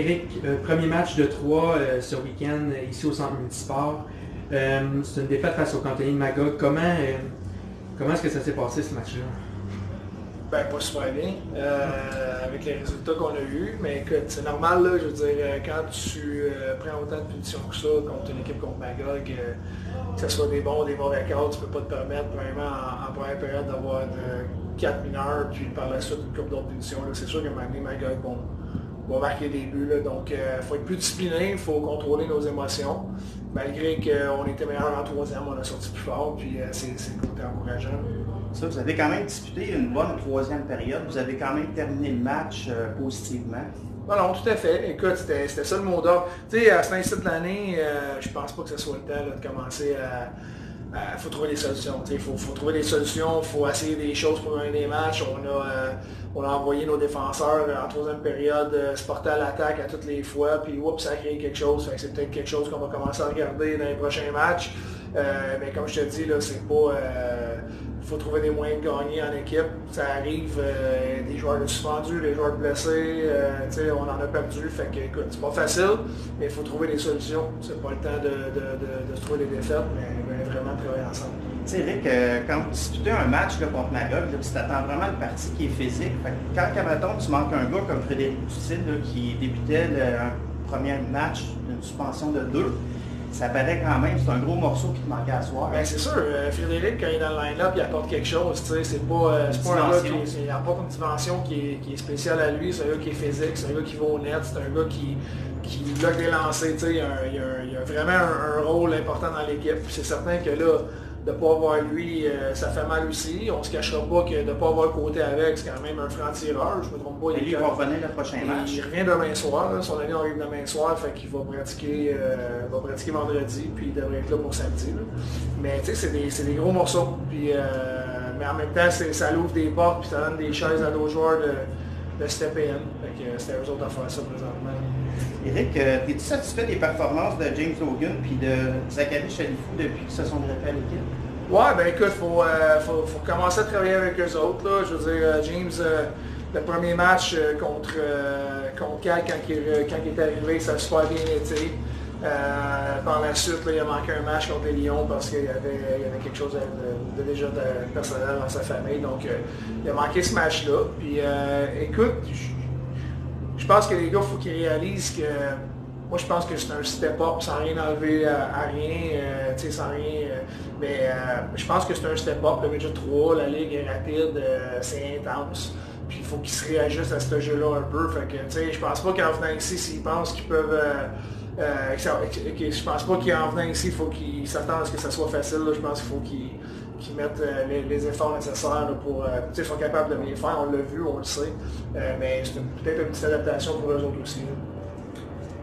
Eric, premier match de 3 ce week-end ici au Centre Multisport. c'est une défaite face au Cantonnier de Magog. Comment, comment est-ce que ça s'est passé ce match-là? Ben, pas super bien, euh, avec les résultats qu'on a eus. Mais écoute, c'est normal, là, je veux dire, euh, quand tu euh, prends autant de punitions que ça contre une équipe contre Magog, que ce soit des bons ou des mauvais cas, tu peux pas te permettre vraiment en, première période d'avoir 4 mineurs, puis par la suite une couple d'autres punitions. C'est sûr que maintenant, Magog va marquer des buts. donc, il faut être plus discipliné, il faut contrôler nos émotions. Malgré qu'on était meilleur en troisième, on a sorti plus fort, puis c'est le côté encourageant vous avez quand même disputé une bonne troisième période. Vous avez quand même terminé le match euh, positivement. Non, non, tout à fait. Écoute, c'était ça le mot d'ordre. Tu sais, à ce moment de l'année, euh, je pense pas que ce soit le temps de commencer à... Il faut trouver des solutions. Il faut, trouver des solutions, il faut essayer des choses pour gagner des matchs. On a, euh, on a envoyé nos défenseurs en troisième période se porter à l'attaque à toutes les fois, puis oups, ça a créé quelque chose. C'est peut-être quelque chose qu'on va commencer à regarder dans les prochains matchs. mais comme je te dis, c'est pas il faut trouver des moyens de gagner en équipe. Ça arrive, euh, des joueurs de suspendus, des joueurs blessés, euh, on en a perdu. Fait que, écoute, c'est pas facile, mais il faut trouver des solutions. C'est pas le temps de, se trouver des défaites, sais, Rick, euh, quand vous disputez un match là, contre Magog, tu t'attends vraiment une partie qui est physique. quand, Camaton, tu manques un gars comme Frédéric Dutil, qui débutait le premier match d'une suspension de deux, ça paraît quand même, c'est un gros morceau qui te manquait à soir. Ben, c'est sûr, euh, Frédéric, quand il est dans le line-up, il apporte quelque chose. C'est pas, euh, pas un gars qui il apporte une dimension qui est, qui est spéciale à lui, c'est un gars qui est physique, c'est un gars qui va au net, c'est un gars qui, qui bloque des lancers. Il, il, a, a vraiment un, un rôle important dans l'équipe. C'est certain que là, de ne pas avoir lui, euh, ça fait mal aussi. On ne se cachera pas que de ne pas avoir côté avec, c'est quand même un franc-tireur. Je me trompe pas. Et lui, il va revenir le prochain match. Il revient demain soir. Son année arrive demain soir, fait qu'il va pratiquer, euh, va pratiquer vendredi, puis il devrait être là pour samedi. Mais tu sais, c'est des, gros morceaux. Puis, euh, mais en même temps, ça ouvre des portes, puis ça donne des chaises à nos joueurs de, de step in. C'était eux autres à faire ça présentement. Eric, euh, es-tu satisfait des performances de James Logan puis de Zachary Chalifou depuis qu'ils se sont greffés à l'équipe? Ouais, ben écoute, il euh, faut, faut, commencer à travailler avec eux autres. Là. Je veux dire, euh, James, le premier match contre, contre Cal, quand il, quand est arrivé, ça a super bien été. par la suite, il a manqué un match contre les Lions parce qu'il y avait, quelque chose de, déjà personnel dans sa famille. Donc, il a manqué ce match-là. Puis, écoute, pense que les gars, il faut qu'ils réalisent que moi, je pense que c'est un step-up sans rien enlever à, rien, euh, tu sais, sans rien. Euh, mais euh, je pense que c'est un step-up. Le midget 3, la ligue est rapide, c'est intense. Puis il faut qu'ils se réajustent à ce jeu-là un peu. Fait que, tu sais, je pense pas qu'en venant ici, s'ils pensent qu'ils peuvent... je pense pas qu'en venant ici, il faut qu'ils s'attendent à ce que ça soit facile. Je pense qu'il faut qu'ils qui mettent euh, les, efforts nécessaires pour... Euh, ils sont capables de les faire, on l'a vu, on le sait, euh, mais c'est peut-être une petite adaptation pour eux autres aussi.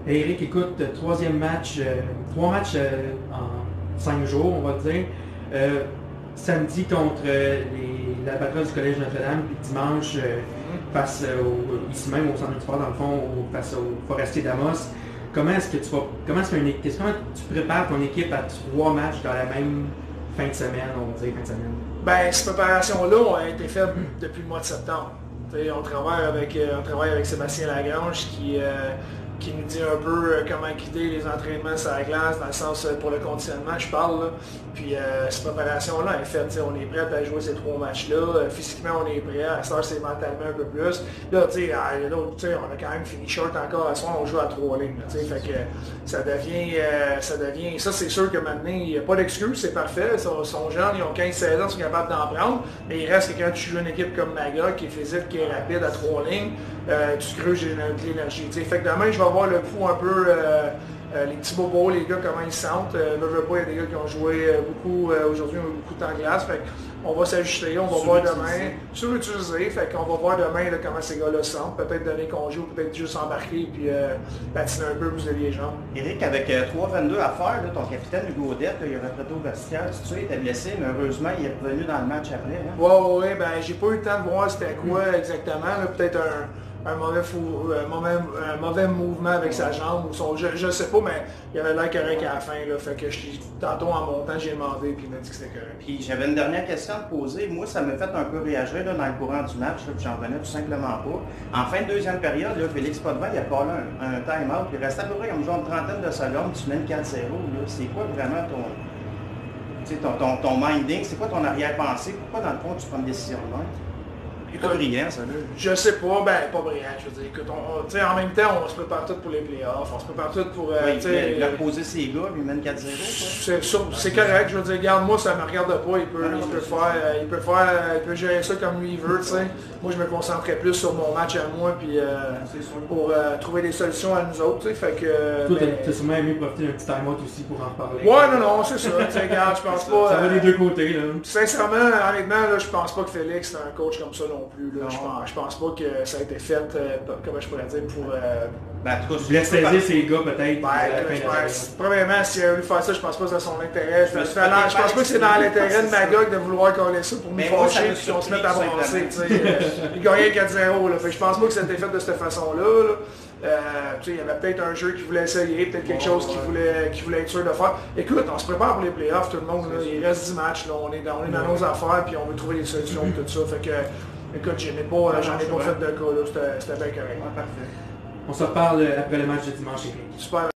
Eric, écoute, troisième match, trois matchs en cinq jours, on va dire. samedi contre la bataille du Collège Notre-Dame, puis dimanche mm-hmm. face au, ici même au centre du sport, dans le fond, face au Forestier d'Amos. Comment est-ce que tu vas. Comment est-ce que tu prépares ton équipe à trois matchs dans la même fin de semaine, on va dire fin de semaine? Ben, cette préparation-là a été faite depuis le mois de septembre. on travaille avec, euh, on travaille avec Sébastien Lagrange qui, euh, qui nous dit un peu euh, comment quitter les entraînements sur la glace, dans le sens euh, pour le conditionnement, je parle. Puis euh, cette préparation-là est faite. On est prêt à jouer ces trois matchs-là. physiquement, on est prêt. À ça, c'est mentalement un peu plus. Là, tu sais, on a quand même fini short encore à soir, on joue à trois lignes. Fait que ça devient. ça devient. Ça, c'est sûr que maintenant, il n'y a pas d'excuse, c'est parfait. Ils sont, ils ont 15-16 ans, ils sont capables d'en prendre. Mais il reste que quand tu joues une équipe comme Maga, qui est physique, qui est rapide à trois lignes, tu te gruges l'énergie. Fait que demain, je vais avoir le pouls un peu euh, euh, les petits bobos, les gars, comment ils se sentent. Euh, veux, pas, il y a des gars qui ont joué beaucoup aujourd'hui, beaucoup de temps de glace. Fait on va s'ajuster, on va voir demain, surutiliser, fait qu'on va voir demain comment ces gars-là se sentent, peut-être donner congé ou peut-être juste embarquer puis patiner un peu, vous les jambes. Eric, avec 3-22 à faire, ton capitaine Hugo Odette, il a retraité au vestiaire, tu sais, il était blessé, mais heureusement, il est revenu dans le match après. Hein? Ouais, ouais, ben j'ai pas eu le temps de voir c'était quoi exactement, peut-être un un mauvais, fou- un mauvais, mouvement avec sa jambe. Ou son, je, je sais pas, mais il avait l'air correct à la fin. Là, fait que je, tantôt en montant, j'ai demandé puis il m'a dit que c'était correct. Puis j'avais une dernière question à te poser. Moi, ça m'a fait un peu réagir là, dans le courant du match, puis j'en revenais tout simplement pas. En fin de deuxième période, là, Félix Potvin, il a pas là un, un time-out. Il restait à peu près comme une trentaine de secondes, tu mènes 4-0. là. C'est quoi vraiment ton, ton, ton, ton minding? C'est quoi ton arrière-pensée? Pourquoi dans le fond tu prends une décision de C'est pas brillant, ça, là. Je sais pas, ben pas brillant, je veux dire, écoute, on, en même temps, on se prépare tout pour les playoffs, on se prépare tout pour, euh, sais, il a reposé ses gars, puis il mène 4-0. quoi. c'est sûr- c'est correct, je veux dire, regarde, moi ça me regarde pas, il peut, non, il peut c'est faire, euh, il peut faire, euh, il peut gérer ça comme lui il veut, tu sais. Moi je me concentrais plus sur mon match à moi, puis euh, C'est pour euh, trouver des solutions à nous autres, tu sais, fait que... Toi, mais- t'as- t'as sûrement aimé profiter d'un petit time-out aussi pour en parler. Ouais, non, non, c'est ça, regarde, je pense pas... Ça va euh, des deux côtés, là. Sincèrement, honnêtement, là, je pense pas que Félix est un coach comme ça non plus. Là. Non. Je, pense, je pense pas que ça a été fait, euh, comment je pourrais dire, pour... euh, Ben, en tout cas, Je laisse saisir ses gars peut-être. Ben, premièrement, s'il a voulu faire ça, je pense pas que c'est dans son intérêt. Je, pense pas que c'est dans l'intérêt de. Magog de vouloir coller ça pour nous fâcher puis qu'on se mette à sais. Euh, Il gagnait 4-0. Là. Fait que je pense pas que ça a été fait de cette façon-là. là. Euh, il y avait peut-être un jeu qu'il voulait essayer, peut-être quelque chose qu'il voulait, qu'il voulait être sûr de faire. Écoute, on se prépare pour les playoffs, tout le monde. là. Il reste 10 matchs. Là. On est dans, on est dans nos affaires puis on veut trouver des solutions et tout ça. Fait que, écoute, j'en ai pas, j'en ai pas fait de cas. là. C'était- bien correct. Parfait. On se reparle après le match de dimanche. Eric. Super.